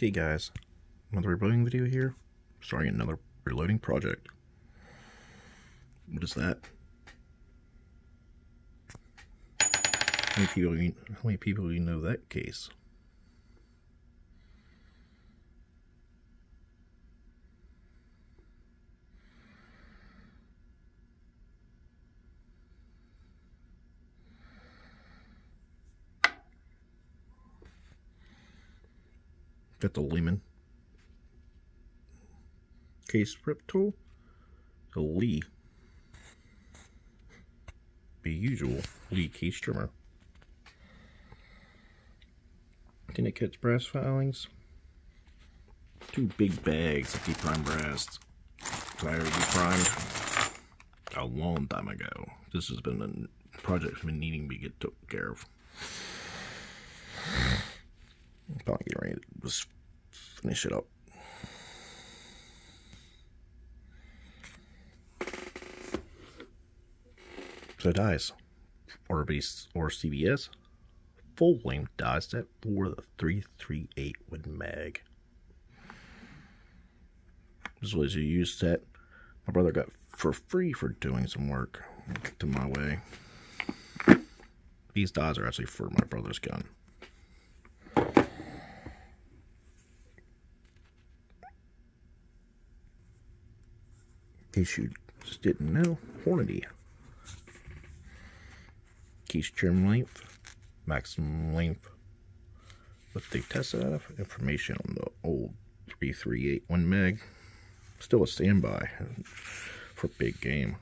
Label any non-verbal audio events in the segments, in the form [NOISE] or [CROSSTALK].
Okay guys, another reloading video here. Starting another reloading project. What is that? How many people how many people you know that case? Got the Lyman case rip tool, the Lee, the usual Lee case trimmer. Cuts brass filings, two big bags of deep prime brass. I already primed a long time ago. This has been a project that's been needing to get taken care of. Probably getting ready to just finish it up. So dies, or base RCBS, full length die set for the 338 Win Mag. This was a used set. My brother got for free for doing some work to my way. These dies are actually for my brother's gun. Case you just didn't know, Hornady. Case trim length, maximum length, what they tested out information on the old 338 Win Mag. Still a standby for big game.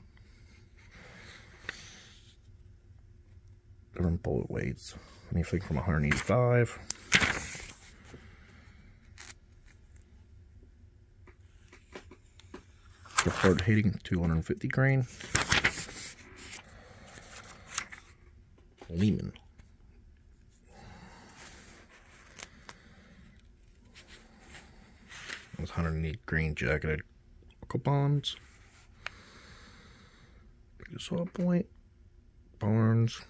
Different bullet weights, anything from 185 hard hitting 250 grain. Lehman. With 108 grain jacketed coupons. Saw a point. Barnes.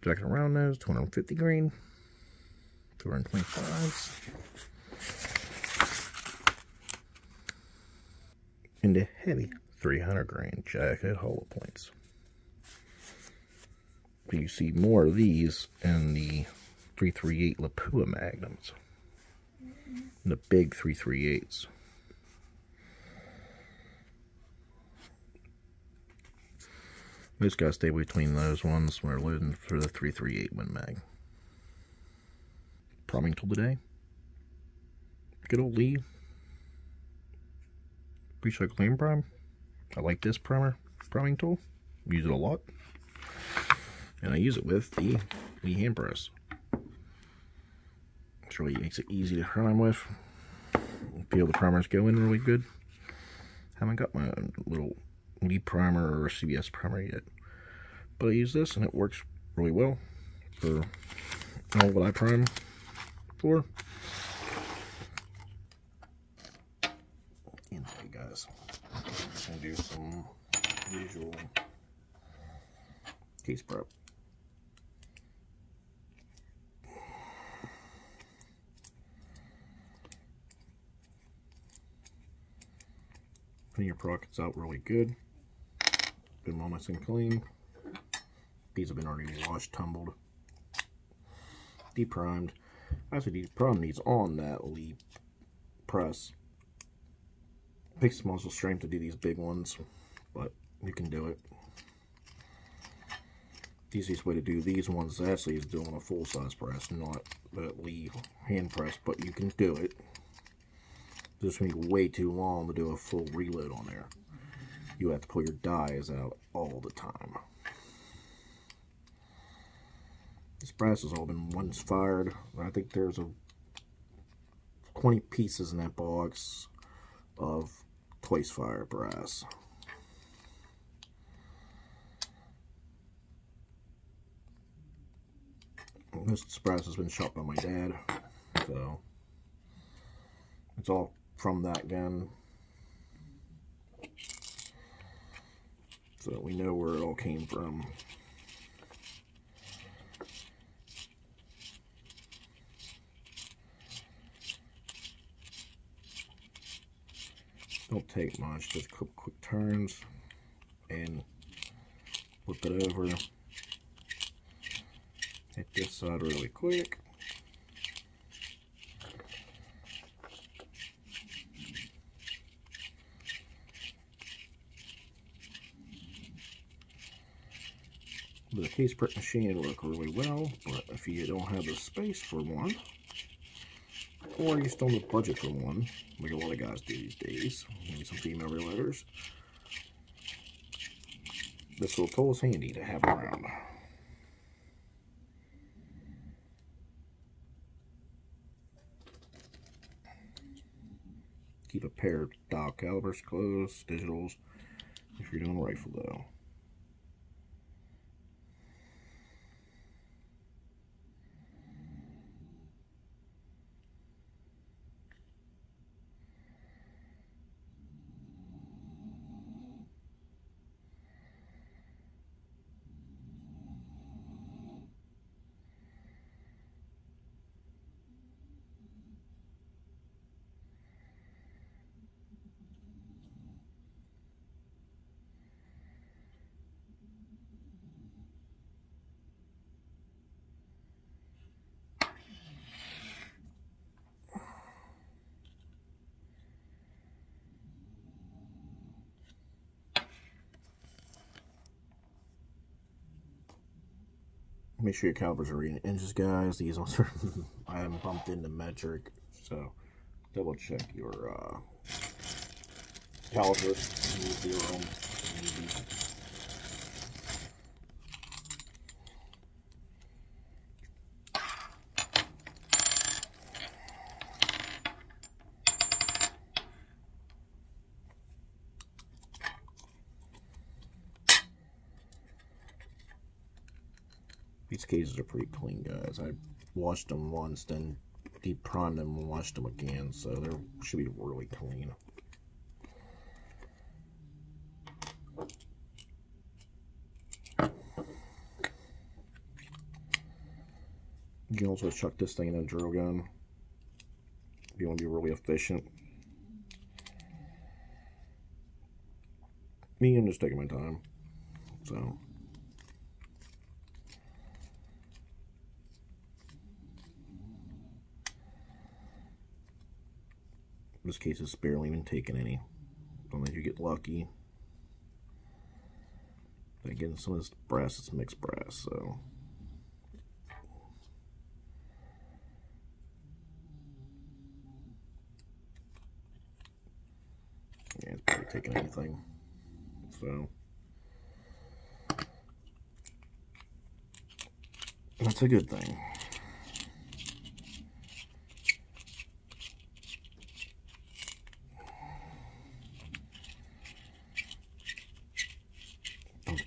Jacket around nose, 250 grain. 225. Into heavy 300 grain jacket hollow points. You see more of these in the 338 Lapua Magnums. The big 338s. We just gotta stay between those ones when we're loading for the 338 Win Mag. Priming tool today. Good old Lee Recycle Clean Prime. I like this primer priming tool. Use it a lot. And I use it with the Lee hand press. It really makes it easy to prime with. Feel the primers go in really good. Haven't got my little Lee primer RCBS primer yet. But I use this and it works really well for all what I prime for. guys. Do some usual case prep. Clean your pockets out really good. Been well nice and clean. These have been already washed, tumbled, deprimed. I actually, deprimed these on that Lee press takes some muscle strength to do these big ones, but you can do it. The easiest way to do these ones actually is doing a full-size press, not Lee hand press, but you can do it. This will be way too long to do a full reload on there. You have to pull your dies out all the time. This brass has all been once fired. I think there's a 20 pieces in that box of twice fire brass. This brass has been shot by my dad, so it's all from that gun. So we know where it all came from. Don't take much, just a couple quick turns and flip it over. Hit this side really quick. The case print machine work really well, but if you don't have the space for one, or you just don't the budget for one, like a lot of guys do these days, maybe some female relators, this little tool is handy to have around. Keep a pair of dial calipers close, digitals, if you're doing a rifle though. Make sure your calipers are reading inches, guys. These ones are, [LAUGHS] I haven't bumped into metric, so double check your uh, calipers. Use your own. These cases are pretty clean, guys. I washed them once, then deep primed them and washed them again, so they should be really clean. You can also chuck this thing in a drill gun if you want to be really efficient. Me, I'm just taking my time. So. This case is barely even taking any. Unless you get lucky. Again, some of this brass is mixed brass, so. Yeah, it's barely taking anything. So. That's a good thing.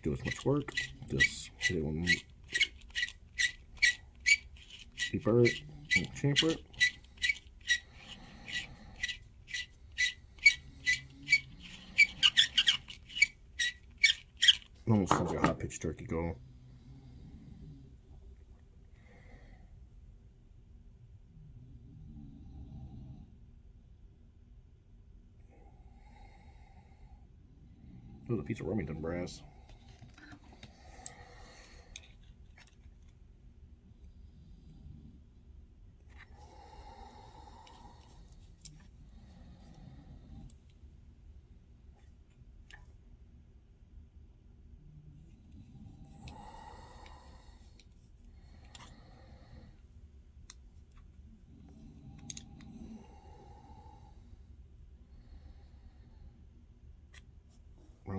do as much work. Just hit it one deeper it and chamfer it. Almost sounds like a hot pitch turkey go. Oh, a piece of Remington brass.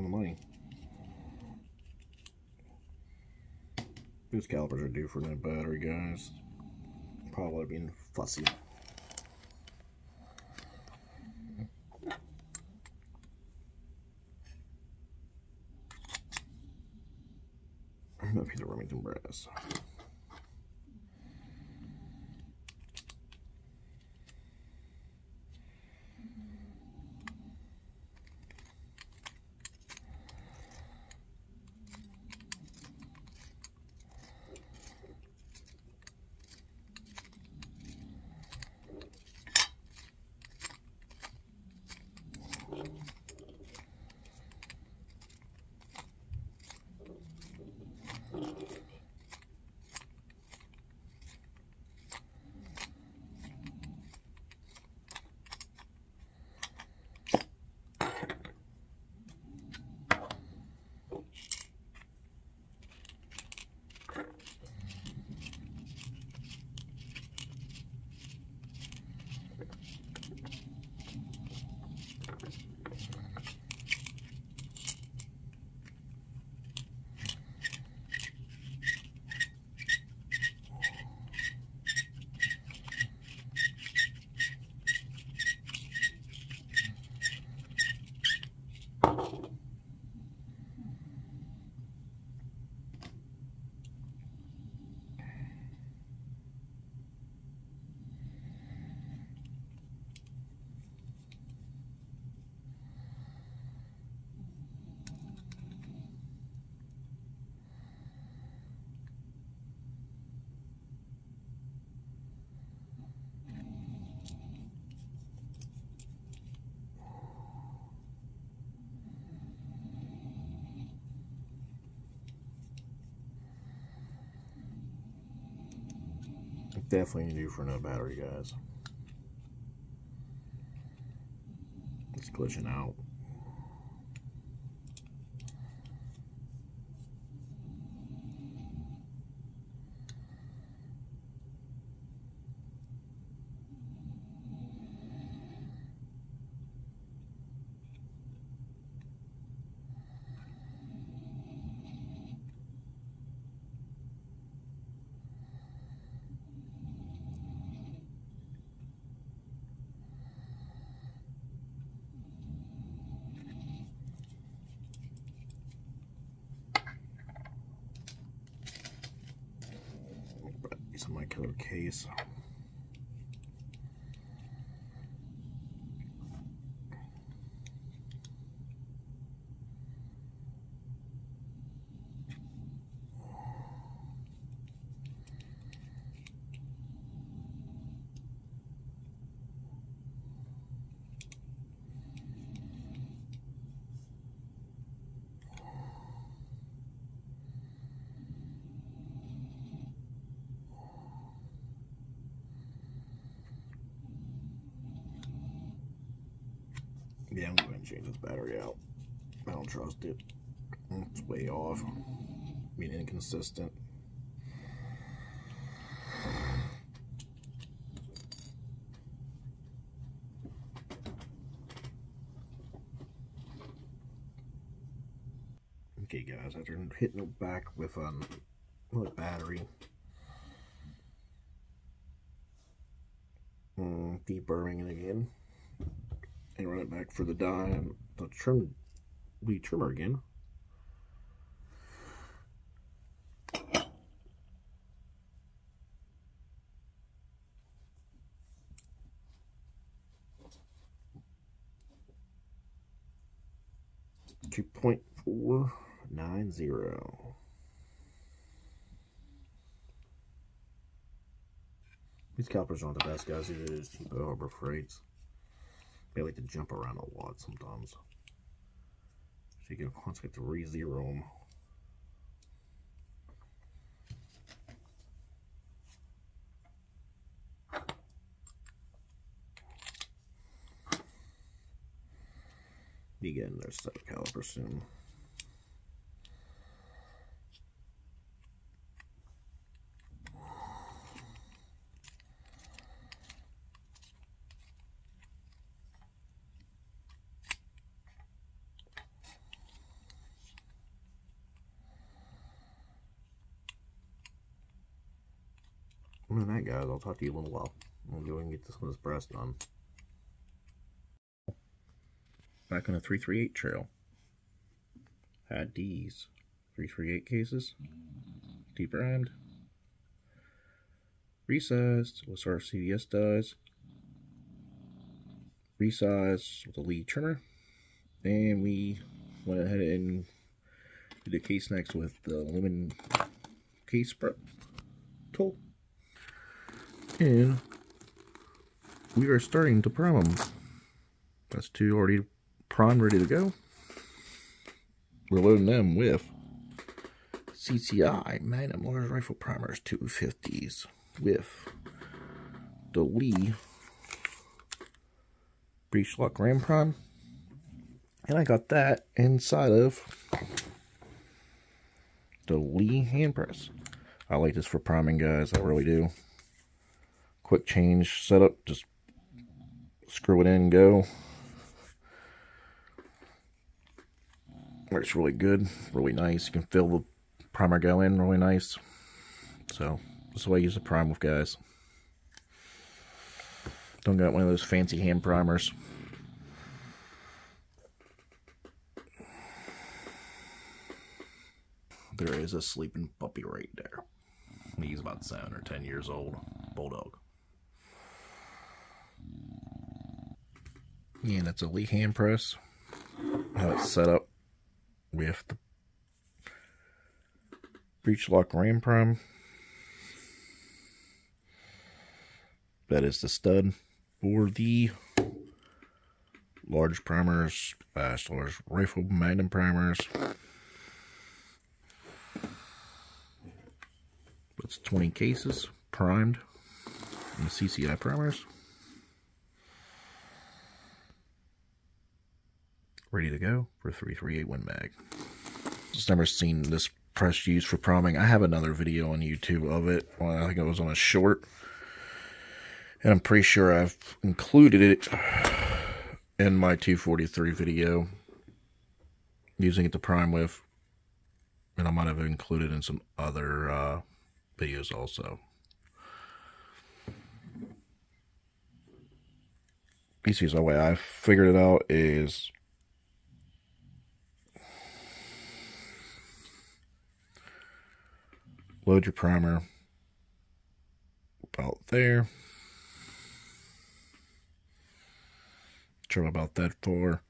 Around the money. These calipers are due for new battery, guys. Probably being fussy. Another piece of Remington brass. Definitely new for another battery, guys. It's glitching out. These are my killer case. Yeah, I'm going to change this battery out. I don't trust it. It's way off. Being inconsistent. Okay guys, after hitting it back with um with battery, mm, deburring it again, and run it back for the die and the trim, the trimmer again. Two point four nine zero. These calipers aren't the best guys. These are just cheap Harbor Freights. They like to jump around a lot sometimes. So you can constantly to re-zero them. Be getting their set of caliper soon. Other than that, guys, I'll talk to you in a little while. I'll go and get this one's breast done. Back on the 338 trail. Had these 338 cases. Deep primed. Resized with RCBS dies. Resized with a Lee trimmer. And we went ahead and did the case next with the Lyman case tool. And we are starting to prime them. That's two already primed, ready to go. We're loading them with CCI Magnum Large Rifle Primers 250s with the Lee Breech Lock Ram Prime. And I got that inside of the Lee hand press. I like this for priming, guys. I really do quick change setup just screw it in and go. Works really good really nice. You can feel the primer go in really nice. So this is way I use the prime with guys. Don't got one of those fancy hand primers. There is a sleeping puppy right there. He's about seven or ten years old. Bulldog and it's a Lee hand press. How it's set up with the breech lock ram prime. That is the stud for the large primers, uh, large rifle magnum primers. That's 20 cases primed. the CCI primers. Ready to go for 338 Win Mag. Just never seen this press used for priming. I have another video on YouTube of it. Well, I think it was on a short. And I'm pretty sure I've included it in my 243 video. Using it to prime with. And I might have included in some other uh, videos also. easiest way I figured it out is load your primer about there. Trim about that far.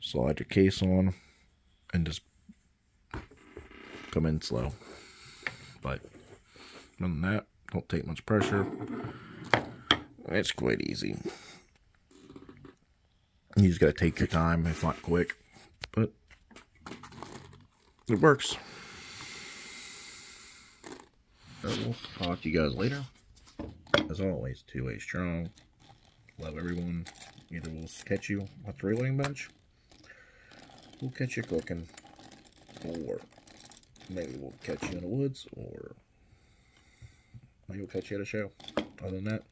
Slide your case on and just come in slow. But other than that, don't take much pressure. It's quite easy. You just gotta take your time. It's not quick, but it works. We'll talk to you guys later. As always, two-way strong. Love everyone. Either we'll catch you at the reloading bench, we'll catch you cooking, or maybe we'll catch you in the woods, or maybe we'll catch you at a show. Other than that,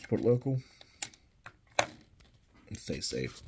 support local and stay safe.